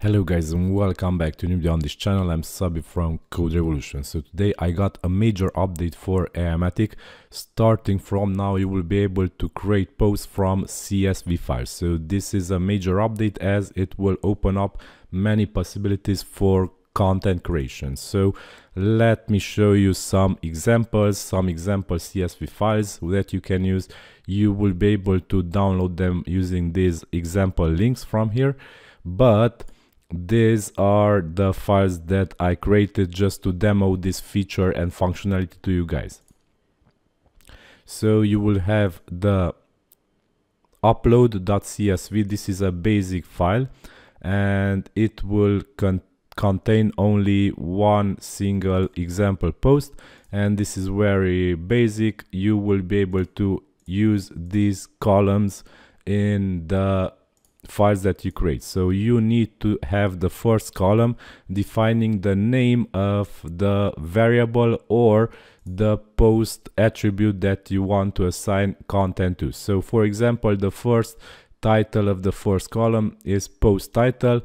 Hello guys and welcome back to a new video on this channel, I'm Szabi from CodeRevolution. So today I got a major update for Aiomatic. Starting from now you will be able to create posts from CSV files. So this is a major update as it will open up many possibilities for content creation. So let me show you some examples, some example CSV files that you can use. You will be able to download them using these example links from here. But these are the files that I created just to demo this feature and functionality to you guys. So you will have the upload.csv. This is a basic file and it will con contain only one single example post and this is very basic. You will be able to use these columns in the files that you create. So you need to have the first column defining the name of the variable or the post attribute that you want to assign content to. So for example, the first title of the first column is post title,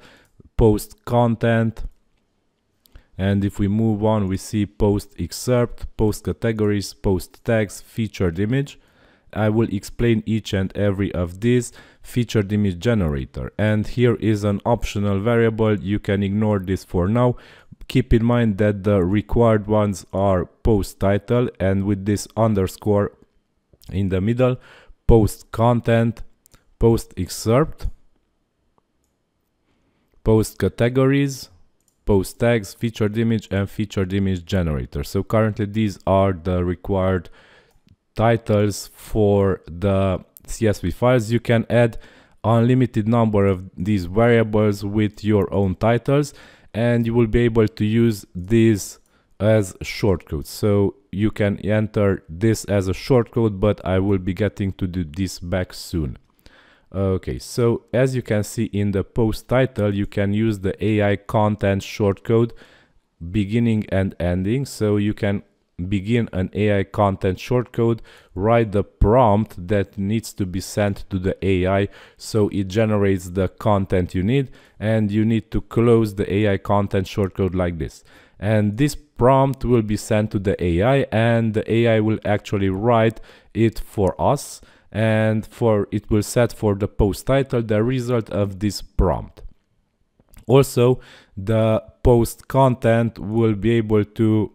post content, and if we move on, we see post excerpt, post categories, post tags, featured image. I will explain each and every of these featured image generator. And here is an optional variable. You can ignore this for now. Keep in mind that the required ones are post title and with this underscore in the middle post content post excerpt post categories post tags featured image and featured image generator. So currently these are the required titles for the CSV files, you can add unlimited number of these variables with your own titles and you will be able to use these as shortcodes. So you can enter this as a shortcode, but I will be getting to do this back soon. Okay, so as you can see in the post title, you can use the AI content shortcode beginning and ending. So you can begin an AI content shortcode, write the prompt that needs to be sent to the AI so it generates the content you need and you need to close the AI content shortcode like this. And this prompt will be sent to the AI and the AI will actually write it for us and for it will set for the post title the result of this prompt. Also, the post content will be able to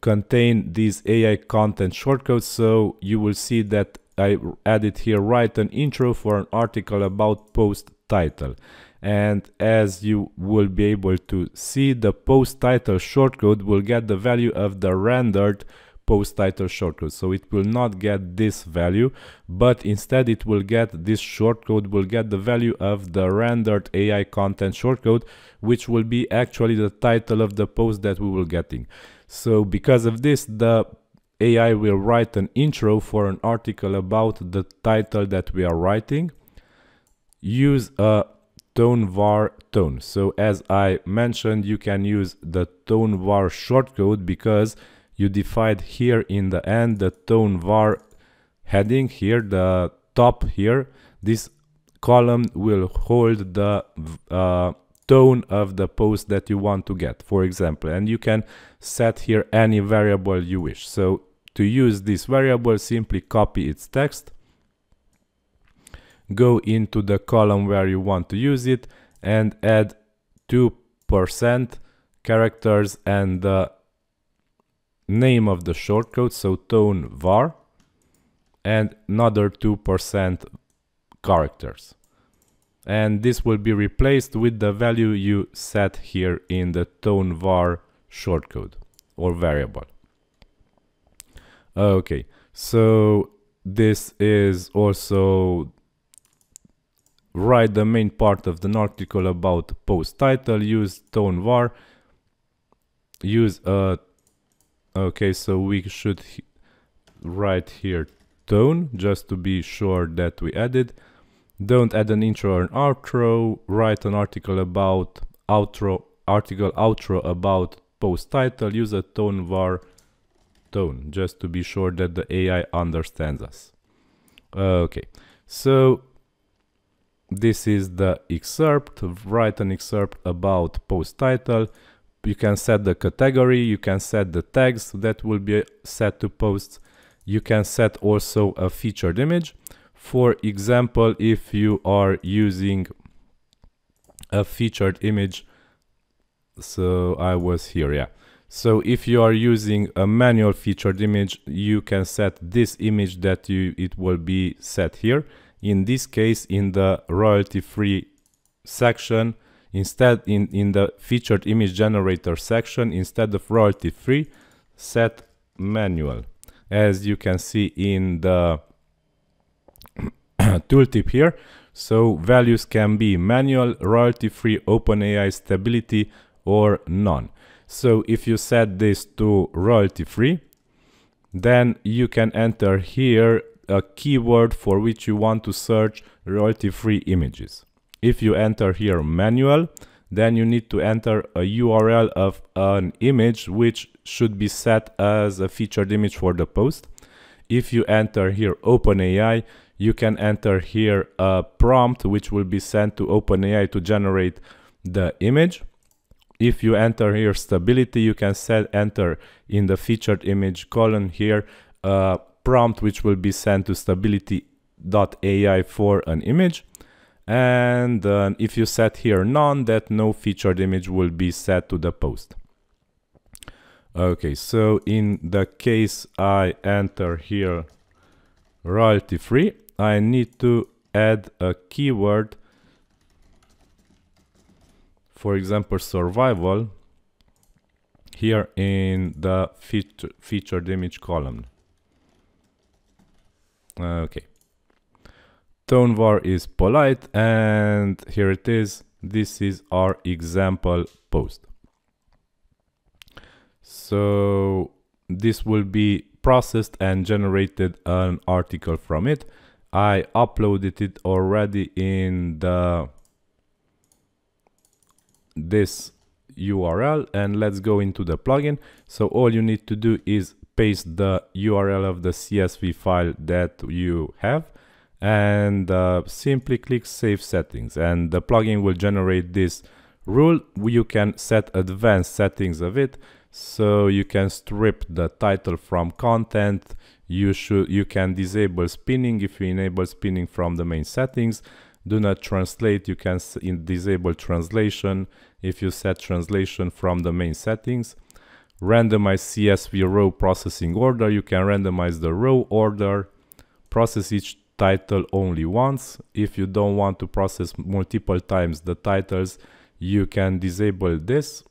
contain these AI content shortcodes. So you will see that I added here write an intro for an article about post title. And as you will be able to see, the post title shortcode will get the value of the rendered post title shortcode. So it will not get this value, but instead it will get this shortcode will get the value of the rendered AI content shortcode, which will be actually the title of the post that we will getting. So because of this, the AI will write an intro for an article about the title that we are writing. Use a tone var tone. So as I mentioned, you can use the tone var shortcode because you define here in the end the tone var heading here, the top here. This column will hold the uh, tone of the post that you want to get, for example. And you can set here any variable you wish. So to use this variable, simply copy its text, go into the column where you want to use it and add 2% characters and the name of the shortcode, so tone var, and another 2% characters. And this will be replaced with the value you set here in the tone var shortcode or variable. Okay, so this is also write the main part of the article about post title, use tone var, use a, okay, so we should write here tone just to be sure that we added don't add an intro or an outro. Write an article about outro, article outro about post title. Use a tone var tone just to be sure that the AI understands us. Okay, so this is the excerpt write an excerpt about post title you can set the category you can set the tags that will be set to posts you can set also a featured image. For example if you are using a featured image so i was here yeah. So if you are using a manual featured image you can set this image that you it will be set here. In this case in the royalty free section instead in in the featured image generator section instead of royalty free set manual as you can see in the tooltip here so values can be manual royalty free openai stability or none so if you set this to royalty free then you can enter here a keyword for which you want to search royalty-free images. If you enter here manual, then you need to enter a URL of an image which should be set as a featured image for the post. If you enter here OpenAI, you can enter here a prompt which will be sent to OpenAI to generate the image. If you enter here stability, you can set enter in the featured image column here uh, prompt which will be sent to stability.ai for an image. And uh, if you set here none, that no featured image will be set to the post. Okay, so in the case I enter here royalty free, I need to add a keyword, for example, survival, here in the feature, featured image column. Okay. Tone var is polite and here it is. This is our example post. So this will be processed and generated an article from it. I uploaded it already in the this URL and let's go into the plugin. So all you need to do is paste the URL of the CSV file that you have and uh, simply click save settings. And the plugin will generate this rule. You can set advanced settings of it. So you can strip the title from content. You should you can disable spinning. If you enable spinning from the main settings do not translate. You can disable translation. If you set translation from the main settings randomize CSV row processing order. You can randomize the row order, process each title only once. If you don't want to process multiple times the titles, you can disable this.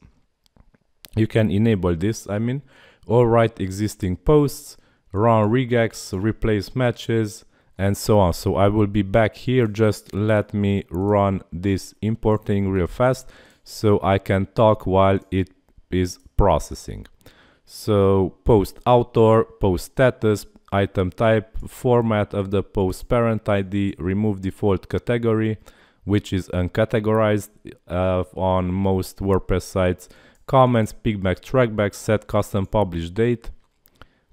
You can enable this, I mean, or write existing posts, run regex, replace matches, and so on. So I will be back here. Just let me run this importing real fast so I can talk while it is processing. So post author, post status, item type, format of the post parent ID, remove default category, which is uncategorized uh, on most WordPress sites, comments, pingback, trackback, set custom publish date,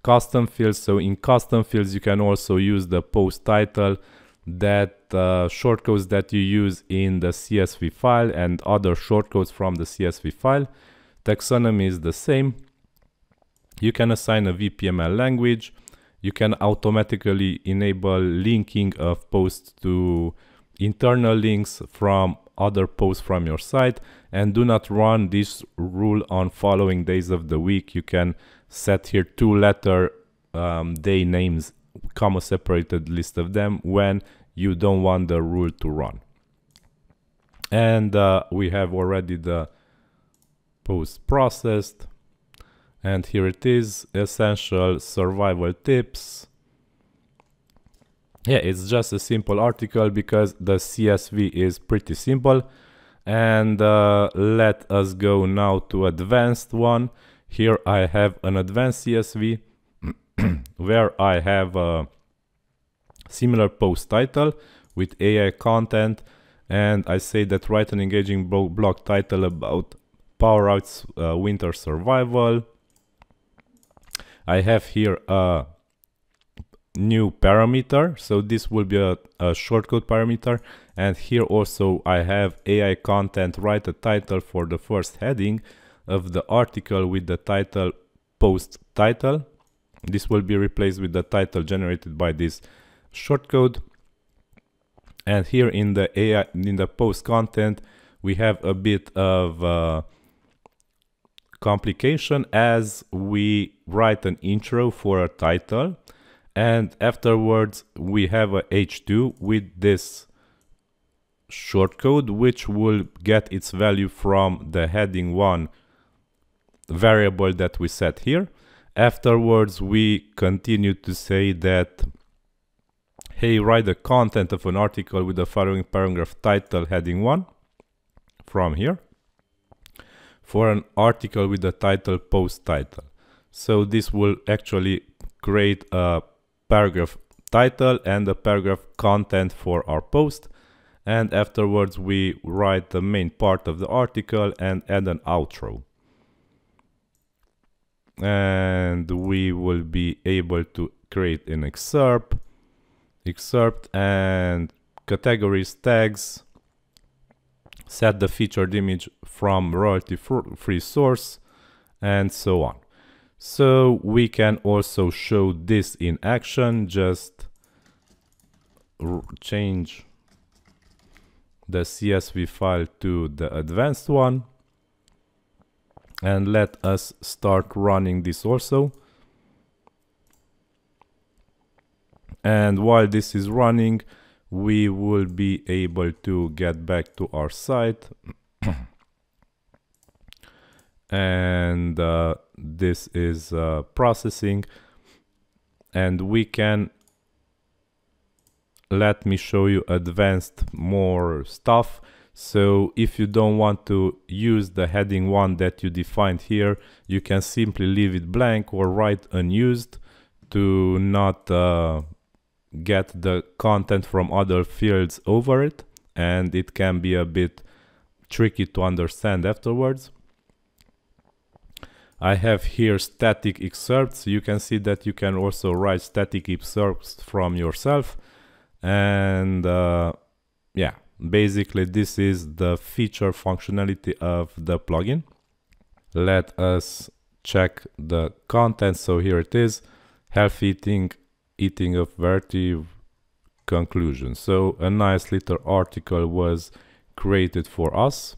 custom fields. So in custom fields, you can also use the post title, that uh, shortcodes that you use in the CSV file and other shortcodes from the CSV file. Taxonomy is the same. You can assign a WPML language. You can automatically enable linking of posts to internal links from other posts from your site and do not run this rule on following days of the week. You can set here two letter um, day names, comma separated list of them when you don't want the rule to run. And uh, we have already the post processed and here it is essential survival tips. Yeah it's just a simple article because the csv is pretty simple. And uh, let us go now to advanced one. Here i have an advanced csv where i have a similar post title with ai content. And i say that write an engaging blog title about Powerouts uh, Winter Survival. I have here a new parameter. So this will be a, a shortcode parameter. And here also I have AI content write a title for the first heading of the article with the title post title. This will be replaced with the title generated by this shortcode. And here in the AI in the post content we have a bit of uh, complication as we write an intro for a title and afterwards we have a h2 with this shortcode which will get its value from the heading 1 variable that we set here. Afterwards we continue to say that hey write the content of an article with the following paragraph title heading 1 from here for an article with the title post title so this will actually create a paragraph title and a paragraph content for our post. And afterwards we write the main part of the article and add an outro. And we will be able to create an excerpt excerpt and categories tags set the featured image from royalty free source and so on so we can also show this in action, just change the CSV file to the advanced one and let us start running this also. And while this is running, we will be able to get back to our site. And uh, this is uh, processing. And we can let me show you advanced more stuff. So if you don't want to use the heading one that you defined here you can simply leave it blank or write unused to not uh, get the content from other fields over it and it can be a bit tricky to understand afterwards I have here static excerpts. You can see that you can also write static excerpts from yourself. And uh, yeah, basically this is the feature functionality of the plugin. Let us check the content. So here it is, healthy eating, eating of variety conclusion. So a nice little article was created for us.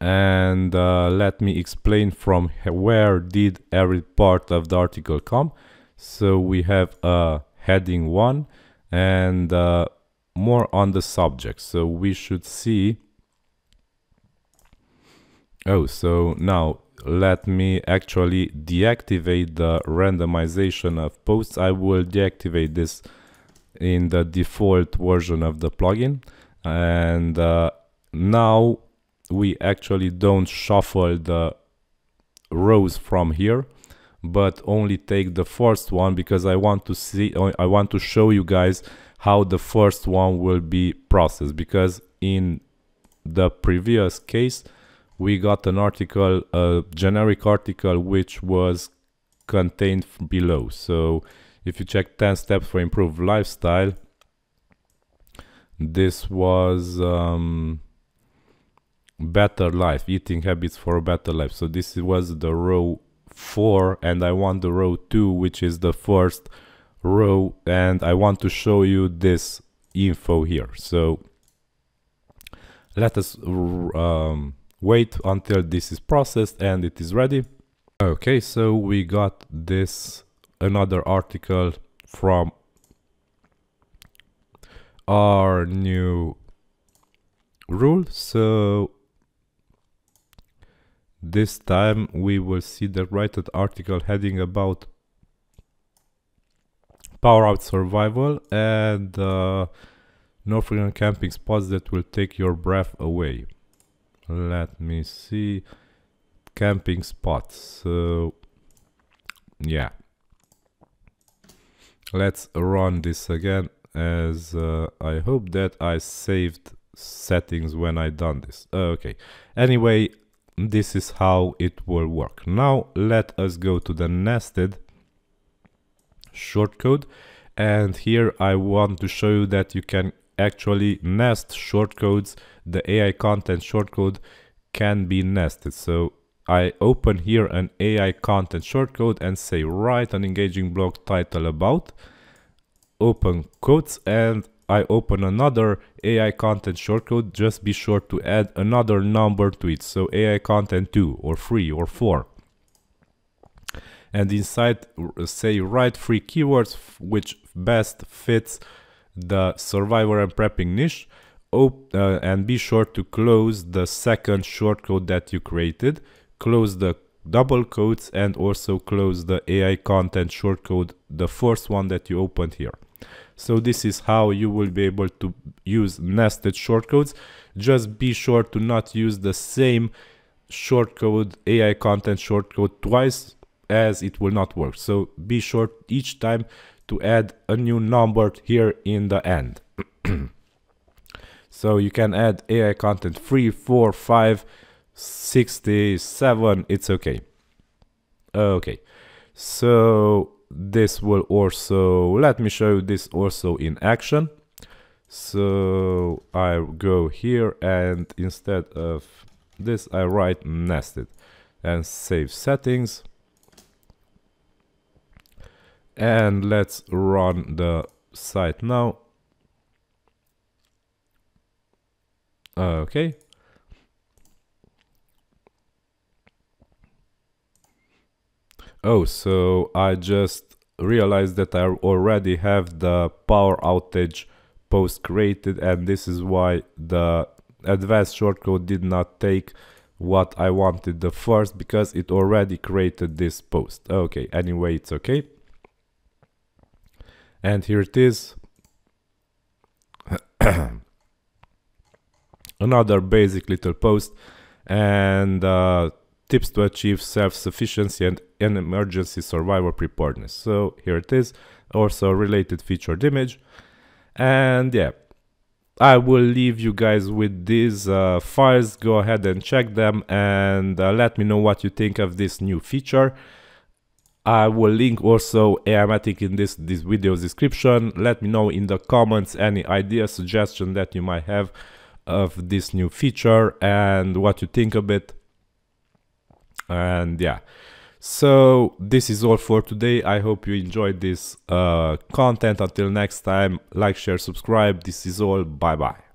And uh, let me explain from where did every part of the article come. So we have a heading one and uh, more on the subject. So we should see. Oh so now let me actually deactivate the randomization of posts. I will deactivate this in the default version of the plugin. And uh, now we actually don't shuffle the rows from here but only take the first one because I want to see I want to show you guys how the first one will be processed. Because in the previous case we got an article a generic article which was contained below. So if you check 10 steps for improved lifestyle this was um, better life eating habits for a better life. So this was the row 4 and I want the row 2 which is the first row and I want to show you this info here. So let us um, wait until this is processed and it is ready okay so we got this another article from our new rule so this time we will see the written article heading about power out survival and uh, North African camping spots that will take your breath away. Let me see. Camping spots. So, yeah. Let's run this again as uh, I hope that I saved settings when I done this. okay. Anyway, this is how it will work. Now let us go to the nested shortcode and here I want to show you that you can actually nest shortcodes. The AI content shortcode can be nested. So I open here an AI content shortcode and say write an engaging blog title about. Open quotes and I open another AI content shortcode. Just be sure to add another number to it. So AI content 2 or 3 or 4 and inside say write three keywords which best fits the survivor and prepping niche Op uh, and be sure to close the second shortcode that you created close the double quotes and also close the AI content shortcode the first one that you opened here so this is how you will be able to use nested shortcodes just be sure to not use the same shortcode AI content shortcode twice as it will not work. So be sure each time to add a new number here in the end. so you can add AI content 3, 4, 5, 67, it's okay. Okay, so this will also, let me show you this also in action. So I go here and instead of this I write nested and save settings and let's run the site now. Okay. Oh so I just realized that I already have the power outage post created and this is why the advanced shortcode did not take what I wanted the first because it already created this post. Okay anyway it's okay and here it is. Another basic little post and uh, tips to achieve self-sufficiency and an emergency survival preparedness. So here it is. Also related featured image. And yeah. I will leave you guys with these uh, files. Go ahead and check them and uh, let me know what you think of this new feature I will link also Aiomatic in this, this video's description. Let me know in the comments any idea, suggestion that you might have of this new feature and what you think of it. And yeah, so this is all for today. I hope you enjoyed this uh, content. Until next time, like, share, subscribe. This is all. Bye bye.